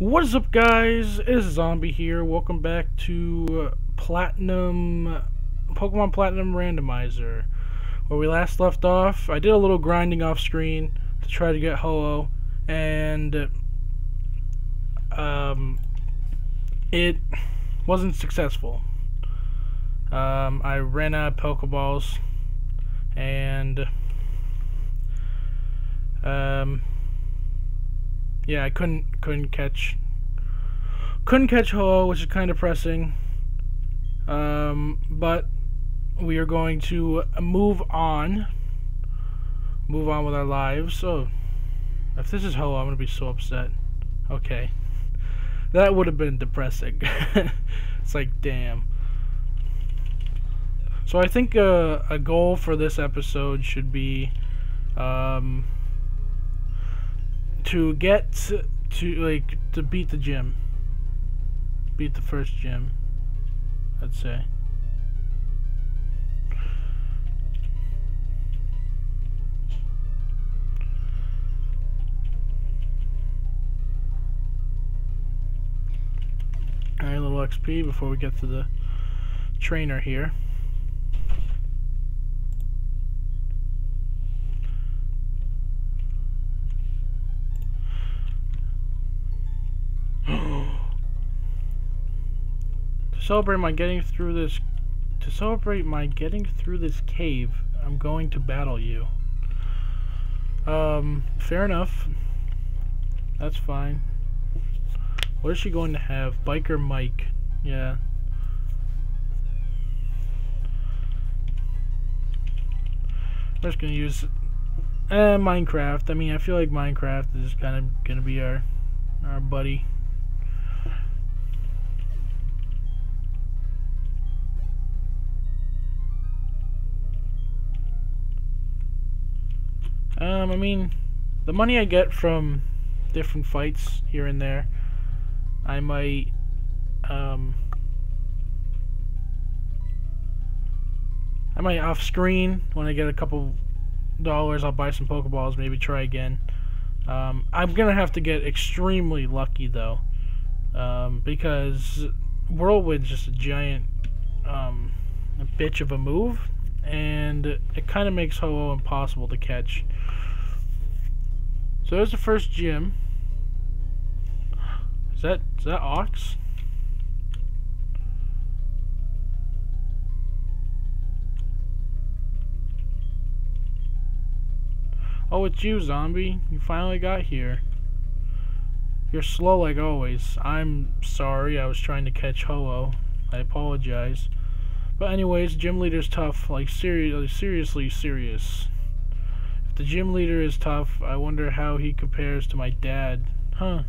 What is up, guys? It's Zombie here. Welcome back to Platinum Pokemon Platinum Randomizer. Where we last left off, I did a little grinding off screen to try to get Ho-Oh, and um, it wasn't successful. Um, I ran out of Pokeballs, and um, yeah, I couldn't couldn't catch couldn't catch Ho, which is kind of pressing. Um, but we are going to move on. Move on with our lives. So, if this is Ho, I'm gonna be so upset. Okay, that would have been depressing. it's like, damn. So I think uh, a goal for this episode should be. Um, to get to like to beat the gym. Beat the first gym. I'd say. Alright, a little XP before we get to the trainer here. Celebrate my getting through this to celebrate my getting through this cave, I'm going to battle you. Um, fair enough. That's fine. What is she going to have? Biker Mike. Yeah. I'm just gonna use eh, Minecraft. I mean, I feel like Minecraft is kind of gonna be our our buddy. Um, I mean, the money I get from different fights here and there, I might, um, I might off screen when I get a couple dollars, I'll buy some Pokeballs, maybe try again. Um, I'm gonna have to get extremely lucky though, um, because Whirlwind's just a giant um, a bitch of a move, and it kind of makes Ho-Oh impossible to catch. So there's the first gym. Is that is that Ox? Oh, it's you, zombie. You finally got here. You're slow like always. I'm sorry. I was trying to catch Ho-Oh. I apologize. But anyways, gym leader's tough. Like, seriously, seriously serious. If the gym leader is tough, I wonder how he compares to my dad. Huh.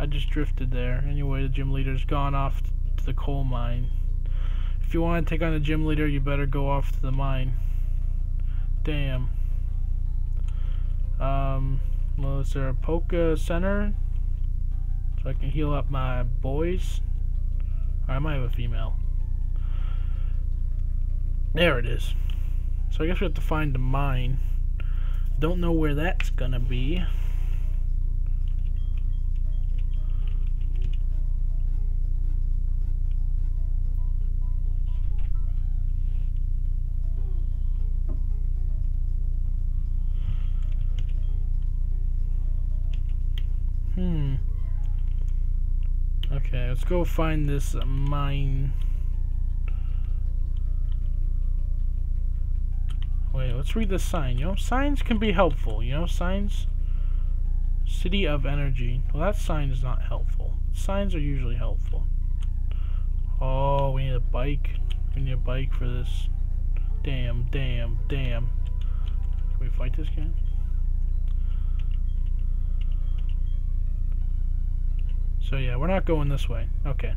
I just drifted there. Anyway, the gym leader's gone off to the coal mine. If you want to take on the gym leader, you better go off to the mine. Damn. Um, well, is there a Poke Center? So I can heal up my boys? Or I might have a female. There it is. So I guess we have to find the mine. Don't know where that's gonna be. Hmm. Okay, let's go find this mine. Wait, let's read the sign. You know, signs can be helpful. You know, signs. City of Energy. Well, that sign is not helpful. Signs are usually helpful. Oh, we need a bike. We need a bike for this. Damn, damn, damn. Can we fight this guy? So yeah, we're not going this way. Okay.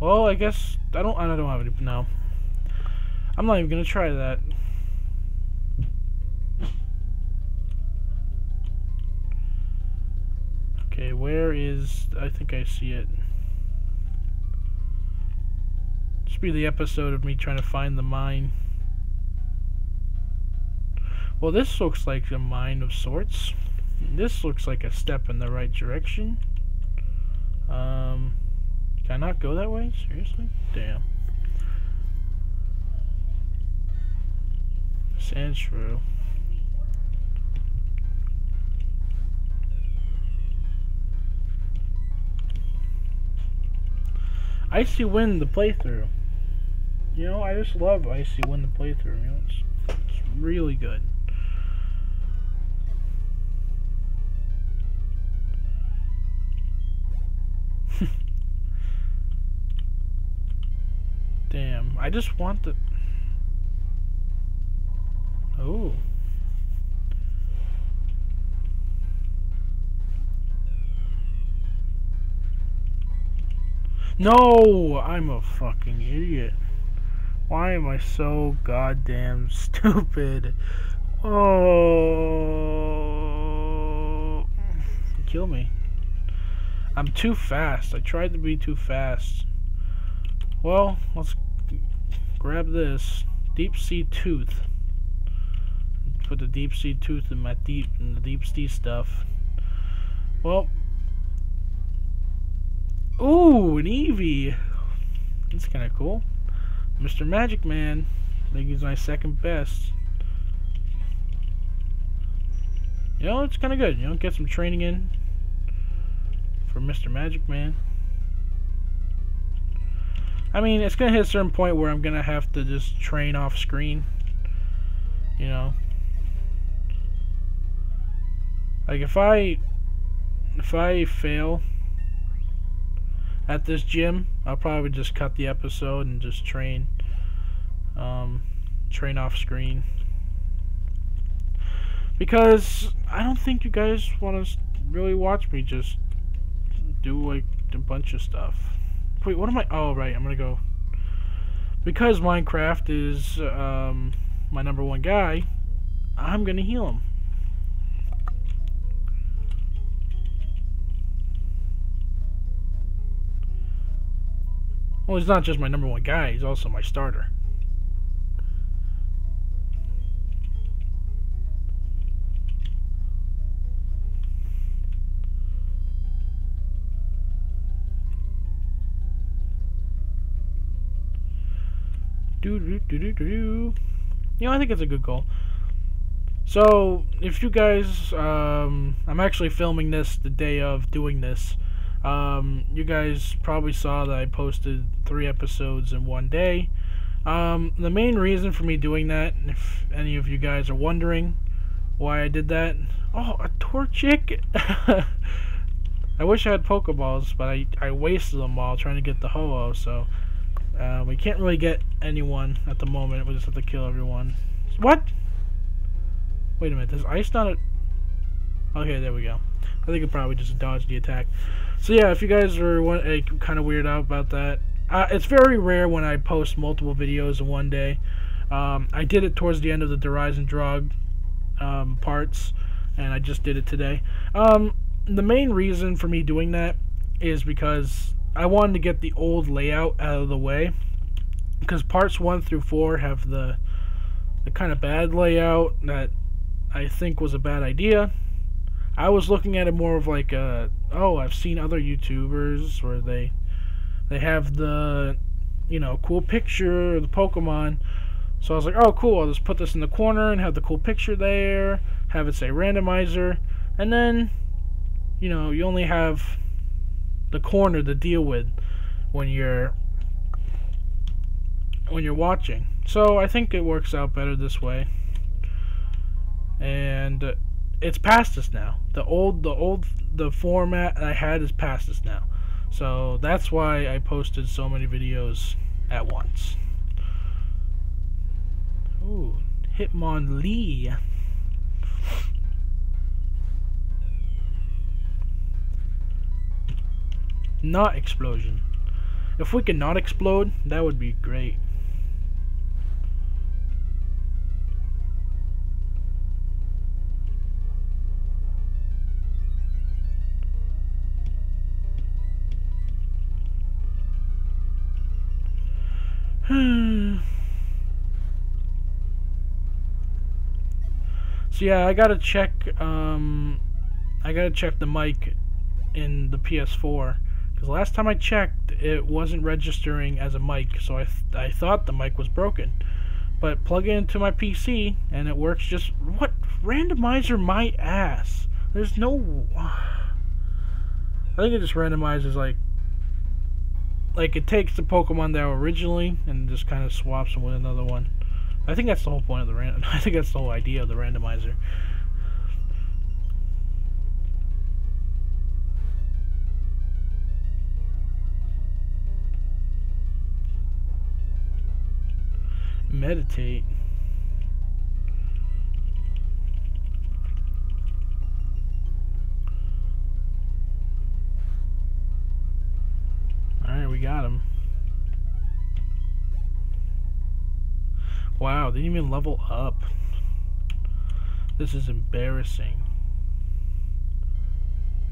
Well, I guess I don't. I don't have any. No. I'm not even gonna try that. Where is... I think I see it. Just be the episode of me trying to find the mine. Well, this looks like a mine of sorts. This looks like a step in the right direction. Um, can I not go that way? Seriously? Damn. Sandshrew. Icy Wind the playthrough. You know, I just love Icy Wind the playthrough. You know, it's, it's really good. Damn, I just want the... Oh. No! I'm a fucking idiot. Why am I so goddamn stupid? Oh. Kill me. I'm too fast. I tried to be too fast. Well, let's grab this. Deep sea tooth. Put the deep sea tooth in my deep in the deep sea stuff. Well, Ooh, an Eevee. That's kind of cool. Mr. Magic Man. I think he's my second best. You know, it's kind of good. You know, get some training in for Mr. Magic Man. I mean, it's going to hit a certain point where I'm going to have to just train off screen. You know. Like, if I... If I fail at this gym, I'll probably just cut the episode and just train, um, train off screen. Because I don't think you guys want to really watch me just do like a bunch of stuff. Wait, what am I? Oh, right, I'm gonna go. Because Minecraft is um, my number one guy, I'm gonna heal him. Well, he's not just my number one guy, he's also my starter. Do do do do do. You know, I think it's a good goal. So, if you guys, um, I'm actually filming this the day of doing this. Um, you guys probably saw that I posted three episodes in one day. Um, the main reason for me doing that, if any of you guys are wondering why I did that, oh, a Torchic! I wish I had Pokeballs, but I, I wasted them all trying to get the Ho-Oh, so uh, we can't really get anyone at the moment. We just have to kill everyone. What? Wait a minute, does ice not... A... Okay, there we go. I think it probably just dodged the attack. So yeah, if you guys are uh, kind of weird out about that, uh, it's very rare when I post multiple videos in one day. Um, I did it towards the end of the Horizon Drug um, parts, and I just did it today. Um, the main reason for me doing that is because I wanted to get the old layout out of the way. Because parts 1 through 4 have the, the kind of bad layout that I think was a bad idea. I was looking at it more of like a oh I've seen other YouTubers where they they have the you know cool picture of the Pokemon. So I was like, oh cool, I'll just put this in the corner and have the cool picture there, have it say randomizer, and then you know you only have the corner to deal with when you're when you're watching. So I think it works out better this way. And it's past us now. The old the old the format I had is past us now. So that's why I posted so many videos at once. Ooh, Hitmonlee. Not explosion. If we could not explode, that would be great. Yeah, I gotta check. Um, I gotta check the mic in the PS4 Because last time I checked, it wasn't registering as a mic, so I, th I thought the mic was broken. But plug it into my PC, and it works just... What? Randomizer my ass. There's no... I think it just randomizes, like... Like, it takes the Pokemon that originally, and just kind of swaps them with another one. I think that's the whole point of the random... I think that's the whole idea of the randomizer. meditate. Wow, didn't even level up. This is embarrassing.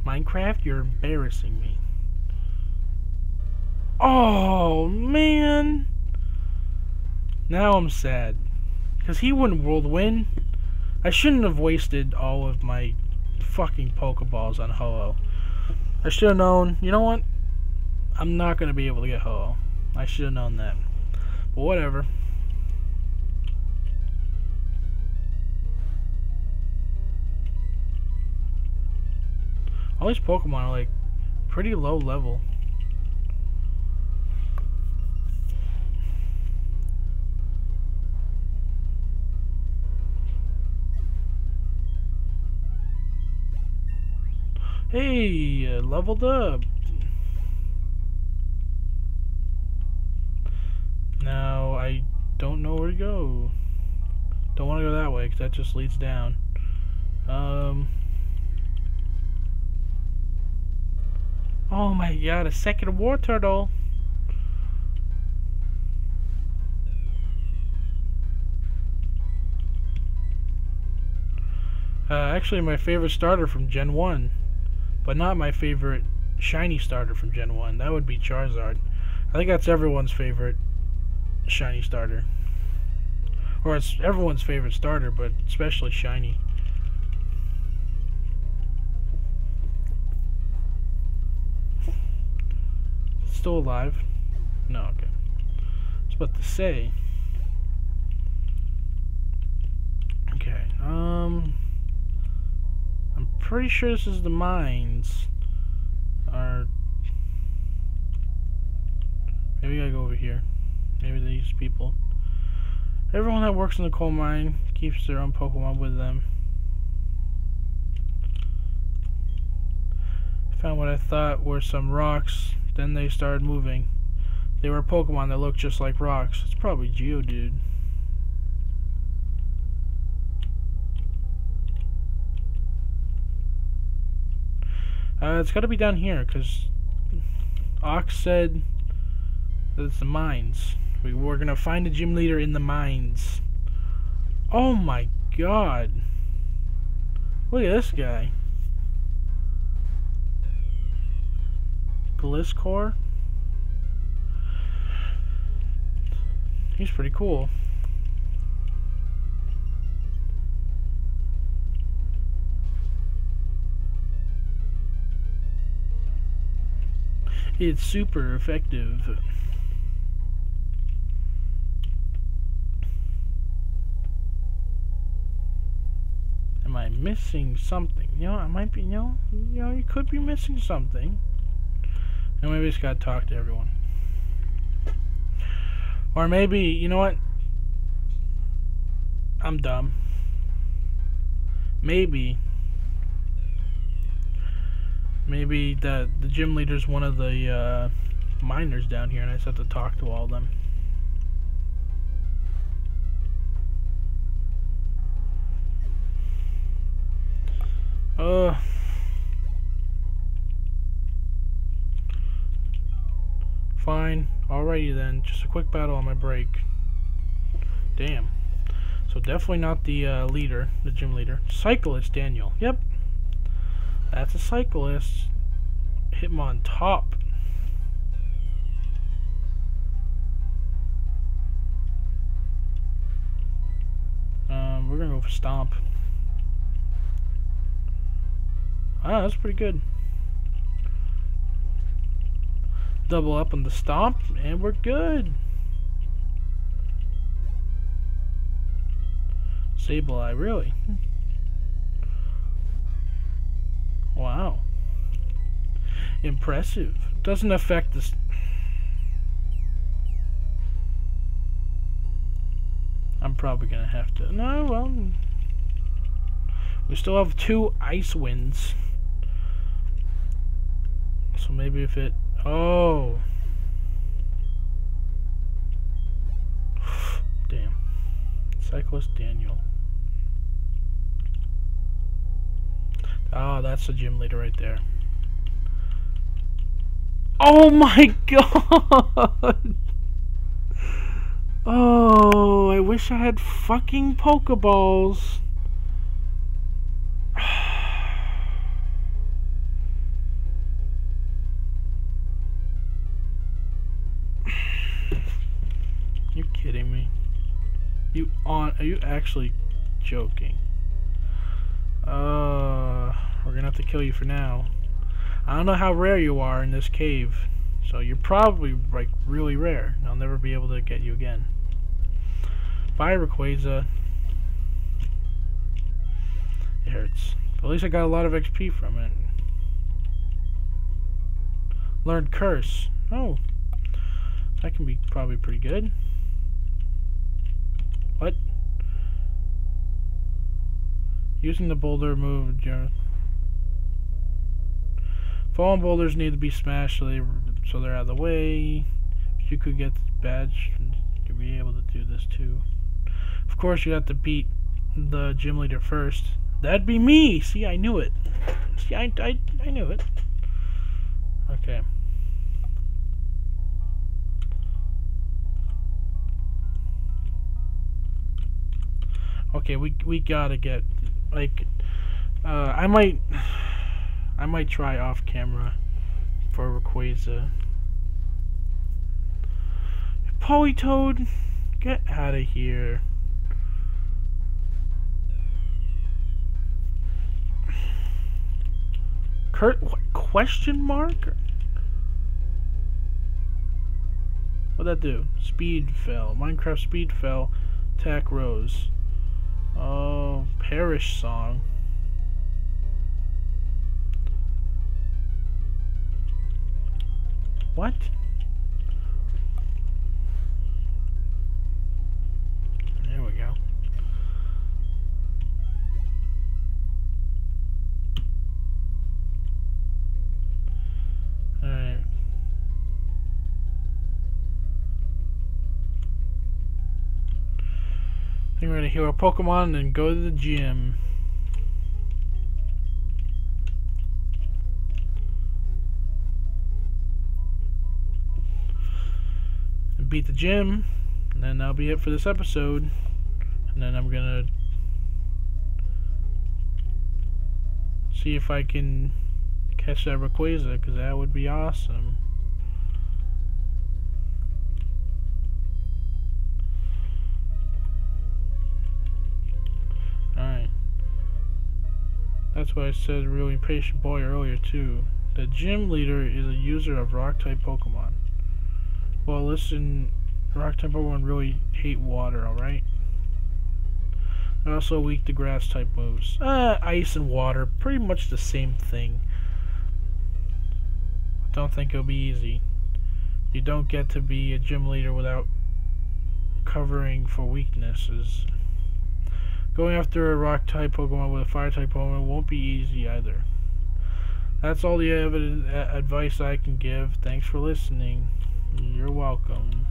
Minecraft, you're embarrassing me. Oh, man. Now I'm sad. Because he wouldn't world win. I shouldn't have wasted all of my fucking Pokeballs on Ho-Oh. I should have known, you know what? I'm not going to be able to get Ho-Oh. I should have known that. But whatever. These Pokemon are like pretty low level. Hey, uh, leveled up. Now, I don't know where to go. Don't want to go that way, because that just leads down. Um... Oh my god, a second Wartortle! Uh, actually, my favorite starter from Gen 1 but not my favorite shiny starter from Gen 1. That would be Charizard. I think that's everyone's favorite shiny starter. Or it's everyone's favorite starter, but especially shiny. Still alive? No, okay. I was about to say. Okay, um I'm pretty sure this is the mines. Or maybe I gotta go over here. Maybe these people. Everyone that works in the coal mine keeps their own Pokemon with them. Found what I thought were some rocks. Then they started moving. They were Pokemon that looked just like rocks. It's probably Geodude. Uh, it's got to be down here, because Ox said that it's the mines. We, we're going to find a gym leader in the mines. Oh my god. Look at this guy. Gliscor? He's pretty cool. It's super effective. Am I missing something? You know, I might be, you know, you know, you could be missing something. And maybe just gotta talk to everyone. Or maybe, you know what? I'm dumb. Maybe Maybe the the gym leader's one of the uh, miners down here, and I just have to talk to all of them. Alrighty then. Just a quick battle on my break. Damn. So definitely not the uh, leader, the gym leader. Cyclist Daniel. Yep, that's a cyclist. Hitmontop. Um, we're gonna go for stomp. Ah, that's pretty good. Double up on the stomp, and we're good. Sableye, really? Wow. Impressive. Doesn't affect this. I'm probably gonna have to. No, well. We still have two ice winds. So maybe if it. Oh. Damn. Cyclist Daniel. Oh, that's the gym leader right there. Oh my god! Oh, I wish I had fucking Pokeballs. You on? Are you actually joking? Uh, we're gonna have to kill you for now. I don't know how rare you are in this cave, so you're probably like really rare. I'll never be able to get you again. Bye, Rayquaza. It hurts. But at least I got a lot of XP from it. Learned Curse. Oh. That can be probably pretty good. What? Using the boulder move, fallen boulders need to be smashed so they so they're out of the way. If you could get the badge, you'd be able to do this too. Of course, you have to beat the gym leader first. That'd be me. See, I knew it. See, I I I knew it. Okay. Okay, we we gotta get like uh, I might I might try off camera for Rayquaza. Politoed, get out of here. Kurt, what, question mark? What'd that do? Speed fell. Minecraft speed fell. Attack rose. Oh, Perish song. What? Our Pokemon and go to the gym. And beat the gym, and then that'll be it for this episode. And then I'm gonna see if I can catch that Rayquaza, because that would be awesome. That's why I said really patient boy earlier too. The gym leader is a user of rock type Pokemon. Well, listen, rock type Pokemon really hate water, alright? They're also weak to grass type moves. Uh, ice and water, pretty much the same thing. Don't think it'll be easy. You don't get to be a gym leader without covering for weaknesses. Going after a rock type Pokemon with a fire type Pokemon won't be easy either. That's all the advice I can give. Thanks for listening. You're welcome.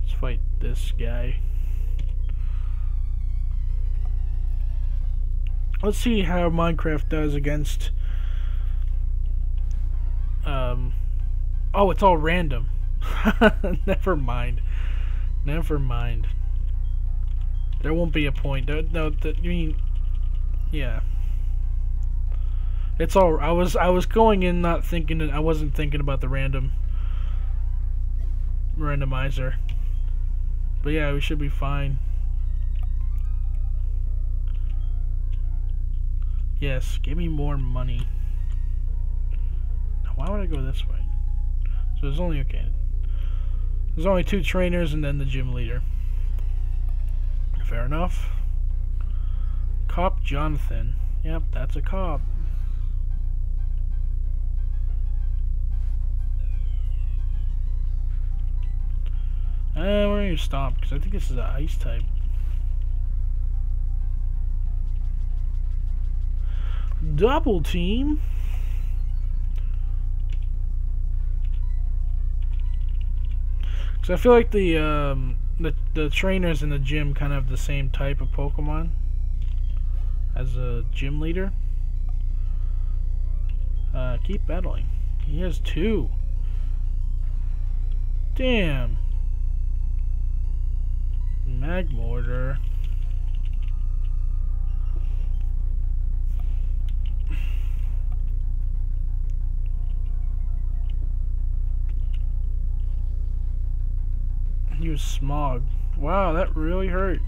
Let's fight this guy. Let's see how Minecraft does against... Um... Oh, it's all random. Never mind. Never mind. There won't be a point. No, that, I mean... Yeah. It's all. I was I was going in not thinking. I wasn't thinking about the random randomizer. But yeah, we should be fine. Yes, give me more money. why would I go this way? So there's only, okay. There's only two trainers and then the gym leader. Fair enough. Cop Jonathan. Yep, that's a cop. Uh, we're gonna stop because I think this is an ice type. Double team. Because I feel like the, um, the the trainers in the gym kind of have the same type of Pokemon as a gym leader. Uh, keep battling. He has two. Damn. Magmortar. He was smog. Wow, that really hurt.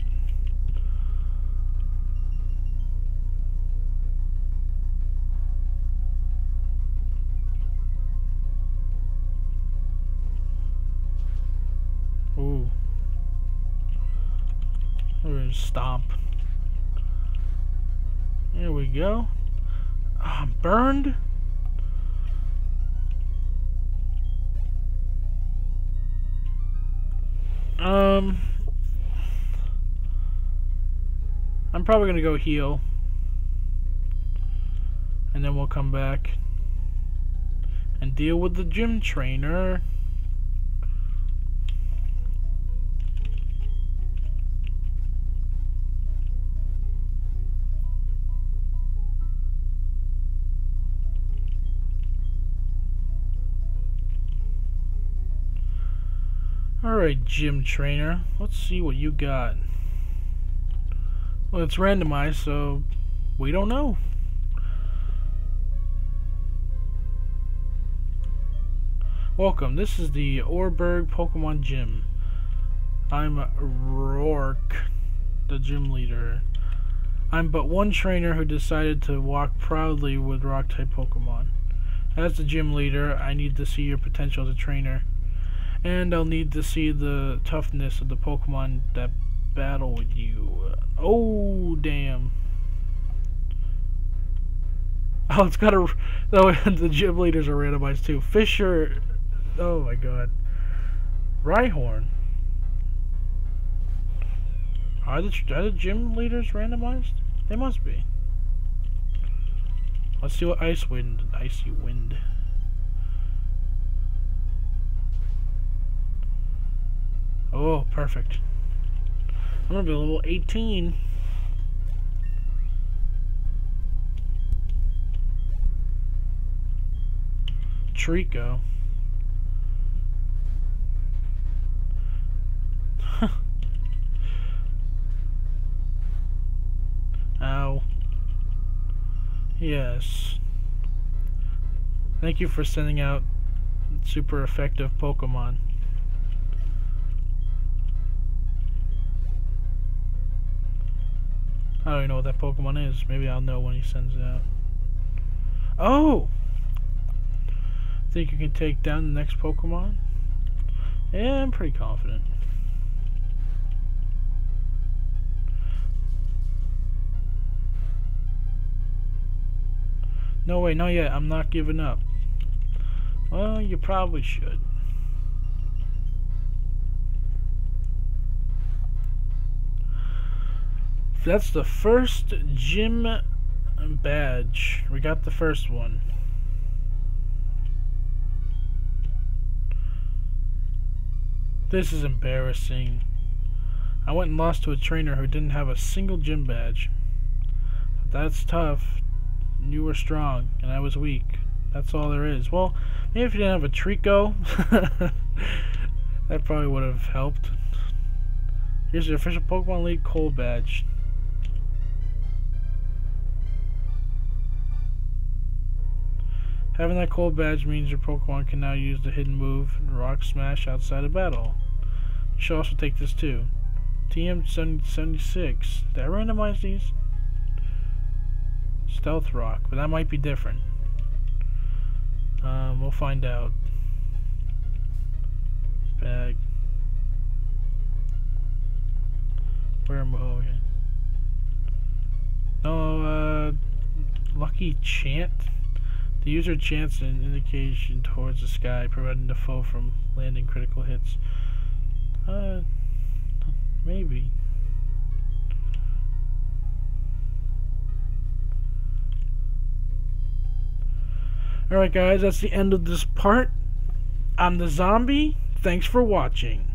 Ooh. We're gonna stomp. There we go. Ah, burned. Um, I'm probably gonna go heal, and then we'll come back and deal with the gym trainer. Alright, gym trainer. Let's see what you got. Well, it's randomized, so we don't know. Welcome, this is the Oreburgh Pokemon Gym. I'm Roark, the gym leader. I'm but one trainer who decided to walk proudly with Rock-type Pokemon. As the gym leader, I need to see your potential as a trainer. And I'll need to see the toughness of the Pokemon that battle with you. Oh, damn. Oh, it's got a... Oh, the gym leaders are randomized too. Fisher... Oh my god. Rhyhorn. Are the, are the gym leaders randomized? They must be. Let's see what Ice Wind... Icy Wind... Oh, perfect. I'm gonna be level 18. Treecko. Ow. Yes. Thank you for sending out super effective Pokemon. Don't know what that Pokemon is. Maybe I'll know when he sends it out. Oh! Think you can take down the next Pokemon? Yeah, I'm pretty confident. No way, not yet. I'm not giving up. Well, you probably should. That's the first gym badge. We got the first one. This is embarrassing. I went and lost to a trainer who didn't have a single gym badge. That's tough. You were strong, and I was weak. That's all there is. Well, maybe if you didn't have a Treecko, that probably would have helped. Here's the official Pokemon League Coal badge. Having that Coal badge means your Pokemon can now use the hidden move Rock Smash outside of battle. You should also take this too. TM76. Did I randomize these? Stealth Rock, but that might be different. Um, we'll find out. Bag. Where am I? Oh, okay. No, uh, lucky chant. The user chants an indication towards the sky, preventing the foe from landing critical hits. Uh, maybe. Alright guys, that's the end of this part. I'm the zombie. Thanks for watching.